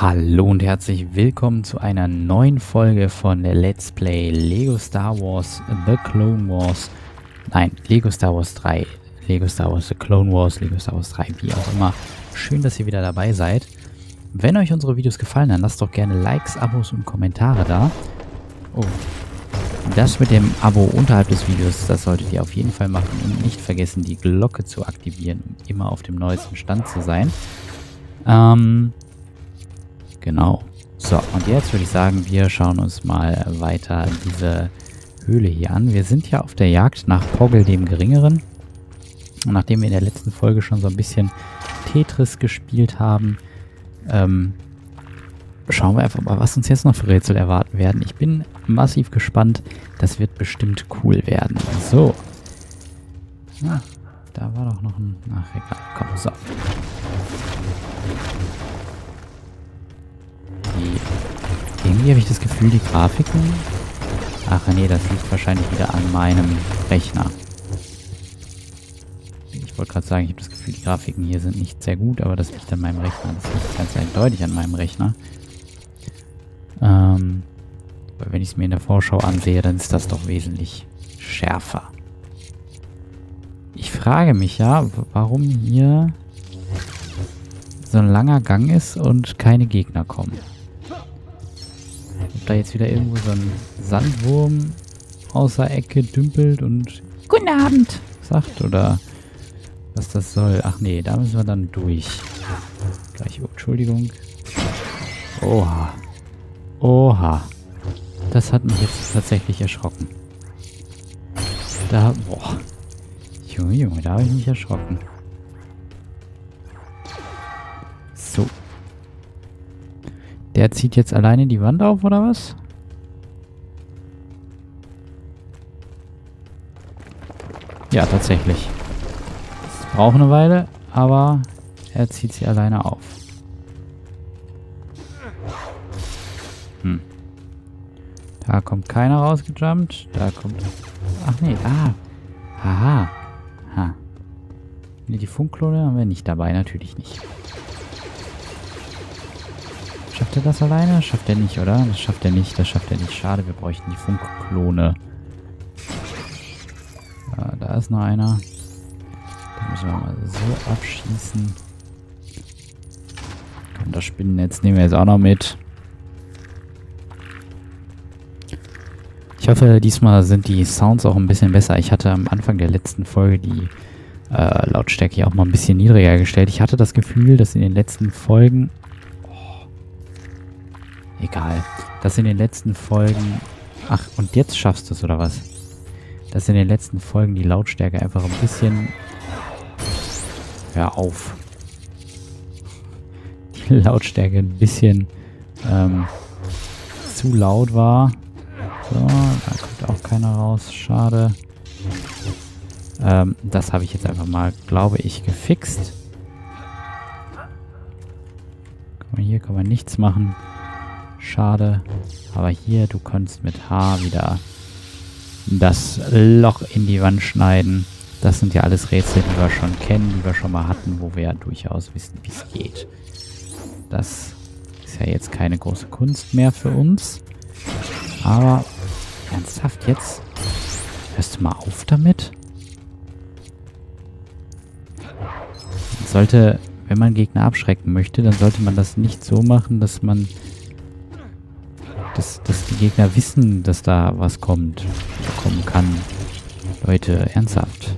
Hallo und herzlich willkommen zu einer neuen Folge von Let's Play Lego Star Wars The Clone Wars. Nein, Lego Star Wars 3, Lego Star Wars The Clone Wars, Lego Star Wars 3, wie auch immer. Schön, dass ihr wieder dabei seid. Wenn euch unsere Videos gefallen, dann lasst doch gerne Likes, Abos und Kommentare da. Oh, das mit dem Abo unterhalb des Videos, das solltet ihr auf jeden Fall machen und nicht vergessen, die Glocke zu aktivieren, um immer auf dem neuesten Stand zu sein. Ähm, Genau. So, und jetzt würde ich sagen, wir schauen uns mal weiter diese Höhle hier an. Wir sind ja auf der Jagd nach Poggle dem Geringeren. Und nachdem wir in der letzten Folge schon so ein bisschen Tetris gespielt haben, ähm, schauen wir einfach mal, was uns jetzt noch für Rätsel erwarten werden. Ich bin massiv gespannt. Das wird bestimmt cool werden. So. Ja, da war doch noch ein... Ach, egal. Komm, so. Irgendwie habe ich das Gefühl, die Grafiken... Ach nee, das liegt wahrscheinlich wieder an meinem Rechner. Ich wollte gerade sagen, ich habe das Gefühl, die Grafiken hier sind nicht sehr gut, aber das liegt an meinem Rechner. Das liegt ganz eindeutig an meinem Rechner. Ähm, weil wenn ich es mir in der Vorschau ansehe, dann ist das doch wesentlich schärfer. Ich frage mich ja, warum hier so ein langer Gang ist und keine Gegner kommen da jetzt wieder irgendwo so ein Sandwurm außer Ecke dümpelt und Guten Abend sagt oder was das soll. Ach nee, da müssen wir dann durch. Gleich, oh, Entschuldigung. Oha. Oha. Das hat mich jetzt tatsächlich erschrocken. Da, boah. Junge, Junge, da habe ich mich erschrocken. Der zieht jetzt alleine die Wand auf, oder was? Ja, tatsächlich. Es braucht eine Weile, aber er zieht sie alleine auf. Hm. Da kommt keiner rausgejumpt. Da kommt... Ach nee, ah. Haha. Ha. Nee, die Funkklone haben wir nicht dabei, natürlich nicht. Schafft er das alleine? Schafft er nicht, oder? Das schafft er nicht, das schafft er nicht. Schade, wir bräuchten die Funkklone. Ja, da ist noch einer. Den müssen wir mal so abschießen. Komm, das Spinnennetz nehmen wir jetzt auch noch mit. Ich hoffe, diesmal sind die Sounds auch ein bisschen besser. Ich hatte am Anfang der letzten Folge die äh, Lautstärke auch mal ein bisschen niedriger gestellt. Ich hatte das Gefühl, dass in den letzten Folgen Egal. Dass in den letzten Folgen... Ach, und jetzt schaffst du es, oder was? Dass in den letzten Folgen die Lautstärke einfach ein bisschen... Hör auf. Die Lautstärke ein bisschen ähm, zu laut war. So, da kommt auch keiner raus. Schade. Ähm, das habe ich jetzt einfach mal, glaube ich, gefixt. Guck mal, hier kann man nichts machen. Schade. Aber hier, du kannst mit H wieder das Loch in die Wand schneiden. Das sind ja alles Rätsel, die wir schon kennen, die wir schon mal hatten, wo wir ja durchaus wissen, wie es geht. Das ist ja jetzt keine große Kunst mehr für uns. Aber ernsthaft jetzt? Hörst du mal auf damit? sollte, wenn man Gegner abschrecken möchte, dann sollte man das nicht so machen, dass man dass, dass die Gegner wissen, dass da was kommt, kommen kann. Leute, ernsthaft.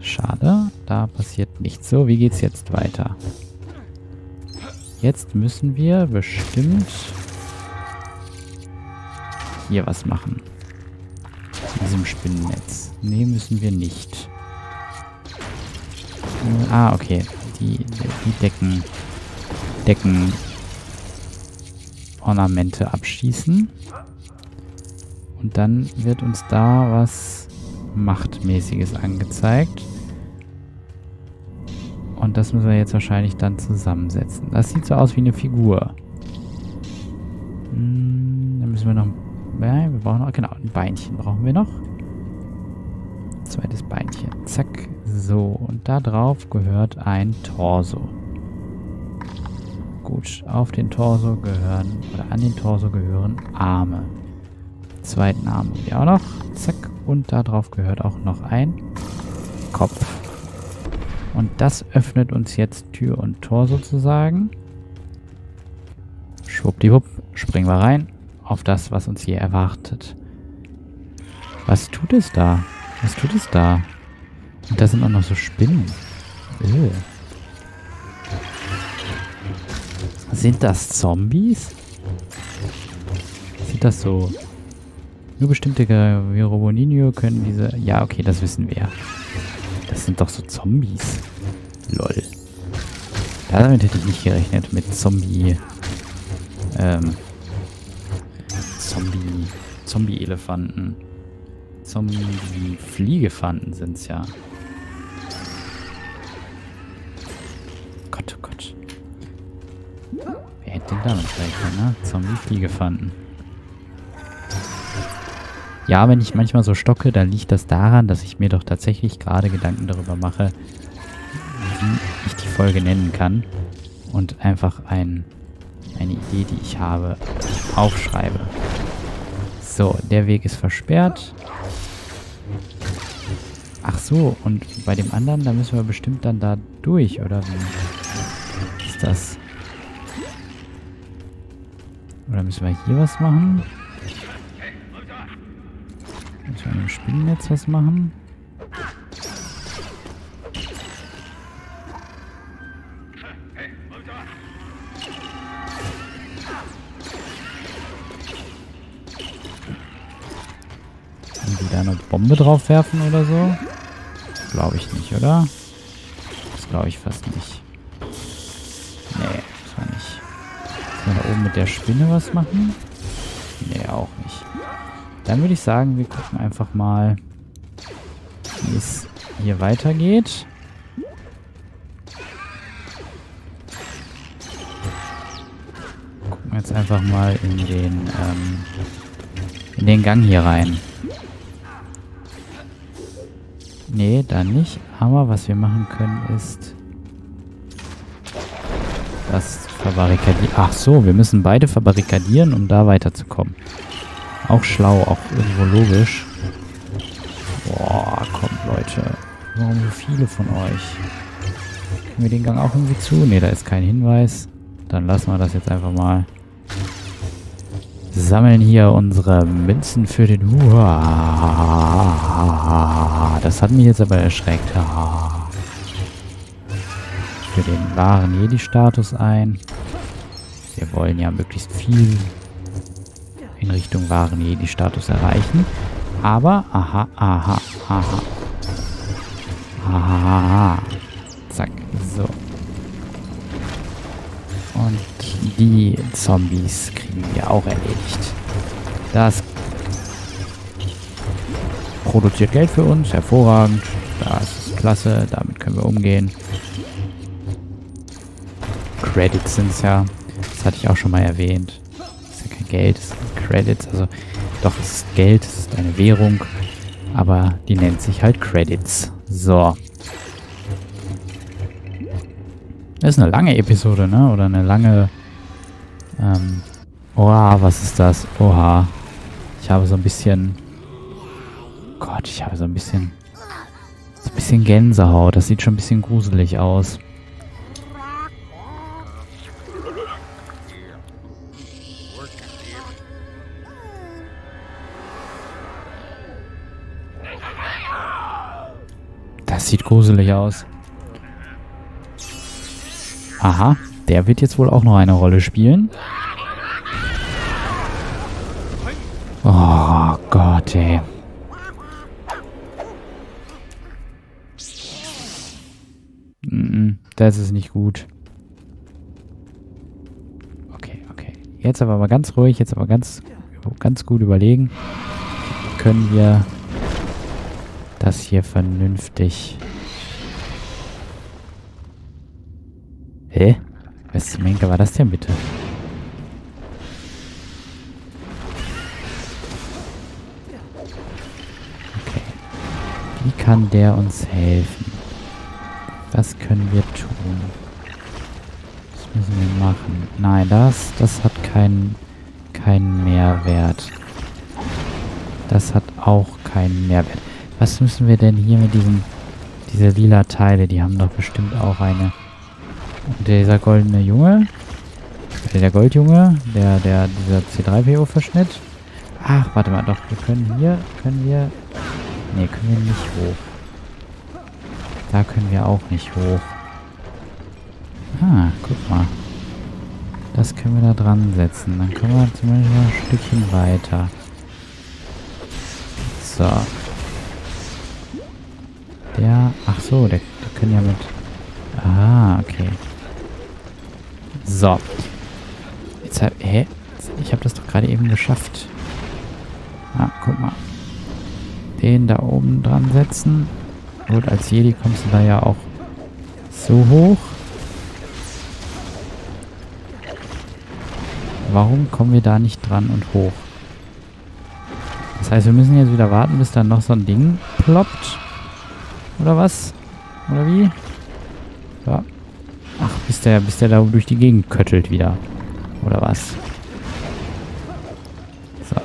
Schade, da passiert nichts. So, wie geht's jetzt weiter? Jetzt müssen wir bestimmt hier was machen. In diesem Spinnennetz. Nee, müssen wir nicht. Ah, okay. Die, die Decken, Decken Ornamente abschießen. Und dann wird uns da was Machtmäßiges angezeigt. Und das müssen wir jetzt wahrscheinlich dann zusammensetzen. Das sieht so aus wie eine Figur. Hm, dann müssen wir noch... Ja, wir brauchen noch... Genau, ein Beinchen brauchen wir noch. Zweites Beinchen. Zack. So, und da drauf gehört ein Torso. Gut, auf den Torso gehören, oder an den Torso gehören Arme. Zweiten Arm haben wir auch noch. Zack. Und darauf gehört auch noch ein Kopf. Und das öffnet uns jetzt Tür und Tor sozusagen. Schwuppdiwupp, springen wir rein auf das, was uns hier erwartet. Was tut es da? Was tut es da? Und da sind auch noch so Spinnen. Ew. Sind das Zombies? Sind das so... Nur bestimmte Viroboninio können diese... Ja, okay, das wissen wir. Das sind doch so Zombies. Lol. Damit hätte ich nicht gerechnet. Mit Zombie... Ähm... Zombie... Zombie-Elefanten. Zombie-Fliegefanten sind es ja. Denn damit gerechnet, ne? Zombie-Fliegefanten. Ja, wenn ich manchmal so stocke, dann liegt das daran, dass ich mir doch tatsächlich gerade Gedanken darüber mache, wie ich die Folge nennen kann. Und einfach ein, eine Idee, die ich habe, aufschreibe. So, der Weg ist versperrt. Ach so, und bei dem anderen, da müssen wir bestimmt dann da durch, oder wie ist das? Oder müssen wir hier was machen? Müssen wir an dem Spinnennetz was machen? Irgendwie da eine Bombe drauf werfen oder so? Glaube ich nicht, oder? Das glaube ich fast nicht. Oben mit der Spinne was machen? Nee, auch nicht. Dann würde ich sagen, wir gucken einfach mal, wie es hier weitergeht. Gucken jetzt einfach mal in den, ähm, in den Gang hier rein. Nee, dann nicht. Aber was wir machen können ist verbarrikadieren. Ach so, wir müssen beide verbarrikadieren, um da weiterzukommen. Auch schlau, auch irgendwo logisch. Boah, kommt Leute. Warum so viele von euch? Können wir den Gang auch irgendwie zu? Ne, da ist kein Hinweis. Dann lassen wir das jetzt einfach mal. Sammeln hier unsere Münzen für den... Uah, das hat mich jetzt aber erschreckt. Für den wahren Jedi-Status ein. Wir wollen ja möglichst viel in Richtung wahren Jedi-Status erreichen. Aber, aha, aha, aha. Aha, zack, so. Und die Zombies kriegen wir auch erledigt. Das produziert Geld für uns, hervorragend. Das ist klasse, damit können wir umgehen. Credits sind es ja. Das hatte ich auch schon mal erwähnt. Das ist ja kein Geld, das sind Credits. Also doch, es ist Geld, es ist eine Währung. Aber die nennt sich halt Credits. So. Das ist eine lange Episode, ne? Oder eine lange... Ähm, oha, was ist das? Oha. Ich habe so ein bisschen... Gott, ich habe so ein bisschen... So ein bisschen Gänsehaut. Das sieht schon ein bisschen gruselig aus. Sieht gruselig aus. Aha, der wird jetzt wohl auch noch eine Rolle spielen. Oh Gott, ey. Das ist nicht gut. Okay, okay. Jetzt aber mal ganz ruhig, jetzt aber ganz, ganz gut überlegen. Können wir das hier vernünftig Hä? Was zum Henker war das denn bitte? Okay. Wie kann der uns helfen? Was können wir tun? Das müssen wir machen? Nein, das, das hat keinen keinen Mehrwert. Das hat auch keinen Mehrwert. Was müssen wir denn hier mit diesen diese lila Teile? Die haben doch bestimmt auch eine. Und dieser goldene Junge? Der Goldjunge? Der, der, dieser C3PO-Verschnitt? Ach, warte mal, doch, wir können hier, können wir... Ne, können wir nicht hoch. Da können wir auch nicht hoch. Ah, guck mal. Das können wir da dran setzen. Dann kommen wir zumindest mal ein Stückchen weiter. So. Der, ach so, der, der können ja mit... Ah, okay. So. Jetzt hab, hä? Ich habe das doch gerade eben geschafft. Ah, guck mal. Den da oben dran setzen. Gut, als Jedi kommst du da ja auch so hoch. Warum kommen wir da nicht dran und hoch? Das heißt, wir müssen jetzt wieder warten, bis dann noch so ein Ding ploppt. Oder was? Oder wie? So. Ach, bis der, bis der da durch die Gegend köttelt wieder. Oder was? So.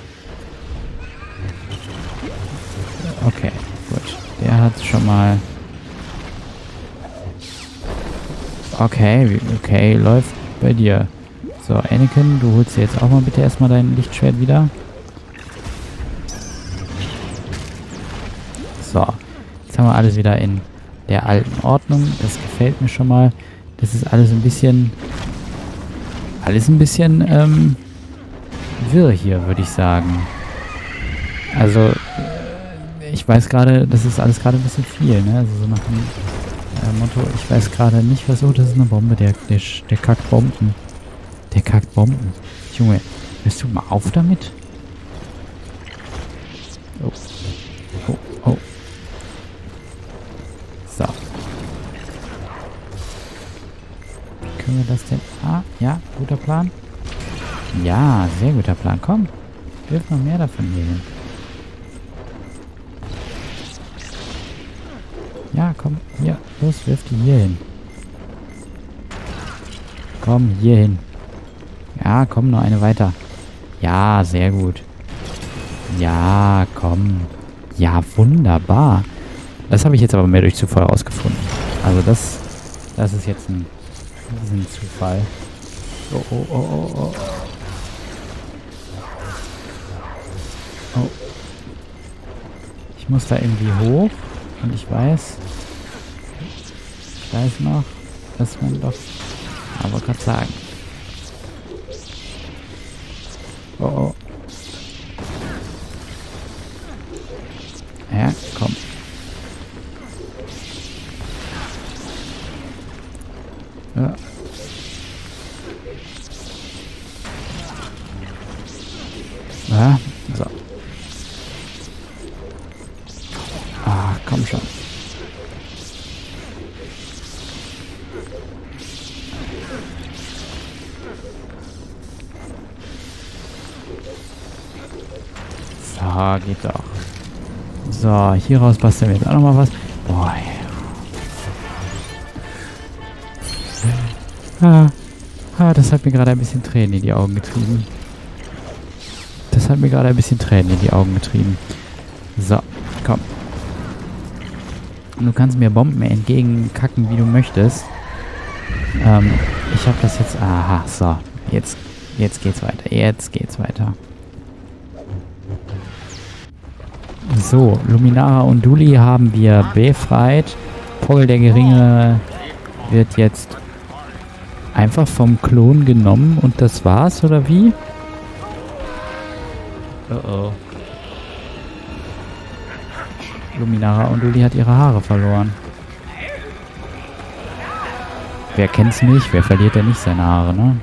Okay, gut. Der hat schon mal... Okay, okay, läuft bei dir. So, Anakin, du holst dir jetzt auch mal bitte erstmal dein Lichtschwert wieder. Jetzt haben wir alles wieder in der alten Ordnung. Das gefällt mir schon mal. Das ist alles ein bisschen... Alles ein bisschen, ähm, wirr hier, würde ich sagen. Also, ich weiß gerade, das ist alles gerade ein bisschen viel, ne? Also so nach dem äh, Motto, ich weiß gerade nicht, was... Oh, das ist eine Bombe, der, der, der kackt Bomben. Der kackt Bomben. Junge, hörst du mal auf damit? Oh. Können wir das denn... Ah, ja, guter Plan. Ja, sehr guter Plan. Komm, wirf noch mehr davon hier hin. Ja, komm, hier, los, wirf die hier hin. Komm, hier hin. Ja, komm, noch eine weiter. Ja, sehr gut. Ja, komm. Ja, wunderbar. Das habe ich jetzt aber mehr durch Zufall rausgefunden. Also das, das ist jetzt ein, ein Zufall. Oh, oh, oh, oh, oh. Oh. Ich muss da irgendwie hoch. Und ich weiß, ich weiß noch, dass man doch, aber gerade sagen, So, geht doch. So, hier raus basteln wir jetzt auch nochmal was. Boah, ah, ah, das hat mir gerade ein bisschen Tränen in die Augen getrieben. Das hat mir gerade ein bisschen Tränen in die Augen getrieben. So, komm. Du kannst mir Bomben entgegenkacken, wie du möchtest. Ähm, ich habe das jetzt... Aha, so. Jetzt, jetzt geht's weiter. Jetzt geht's weiter. So, Luminara und Duli haben wir befreit. Pogel der Geringe wird jetzt einfach vom Klon genommen und das war's, oder wie? Oh oh. Luminara und Duli hat ihre Haare verloren. Wer kennt's nicht? Wer verliert denn nicht seine Haare, ne?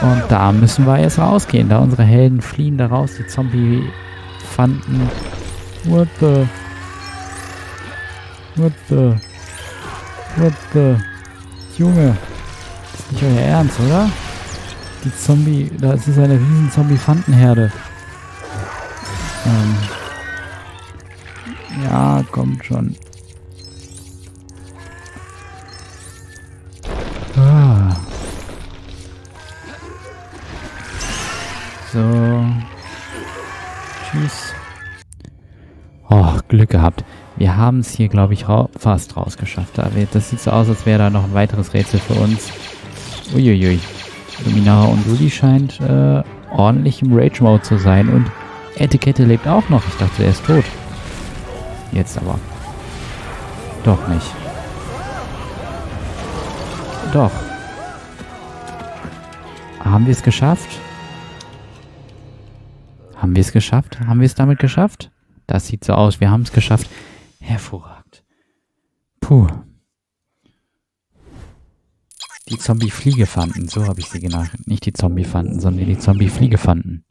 Und da müssen wir jetzt rausgehen. Da unsere Helden fliehen da raus. Die Zombie-Fanden. What the? What the? What the? Junge. Das ist nicht euer Ernst, oder? Die Zombie... Das ist eine riesen Zombie-Fandenherde. Ähm. Ja, kommt schon. So. Tschüss. Oh, Glück gehabt. Wir haben es hier, glaube ich, ra fast rausgeschafft. Das sieht so aus, als wäre da noch ein weiteres Rätsel für uns. Uiuiui. Luminara und Luli scheint äh, ordentlich im Rage-Mode zu sein. Und Etikette lebt auch noch. Ich dachte, er ist tot. Jetzt aber. Doch nicht. Doch. Haben wir es geschafft? Haben wir es geschafft? Haben wir es damit geschafft? Das sieht so aus. Wir haben es geschafft. Hervorragend. Puh. Die Zombie-Fliegefanten, so habe ich sie genannt. Nicht die Zombie-Fanten, sondern die Zombie-Fliegefanten.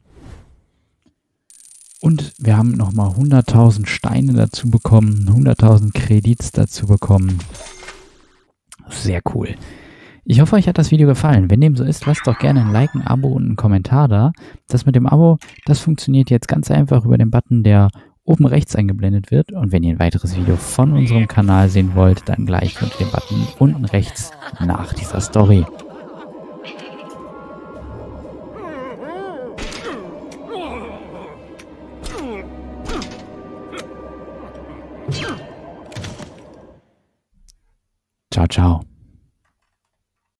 Und wir haben nochmal 100.000 Steine dazu bekommen, 100.000 Kredits dazu bekommen. Sehr cool. Ich hoffe, euch hat das Video gefallen. Wenn dem so ist, lasst doch gerne ein Like, ein Abo und einen Kommentar da. Das mit dem Abo, das funktioniert jetzt ganz einfach über den Button, der oben rechts eingeblendet wird. Und wenn ihr ein weiteres Video von unserem Kanal sehen wollt, dann gleich unter dem Button unten rechts nach dieser Story. Ciao, ciao.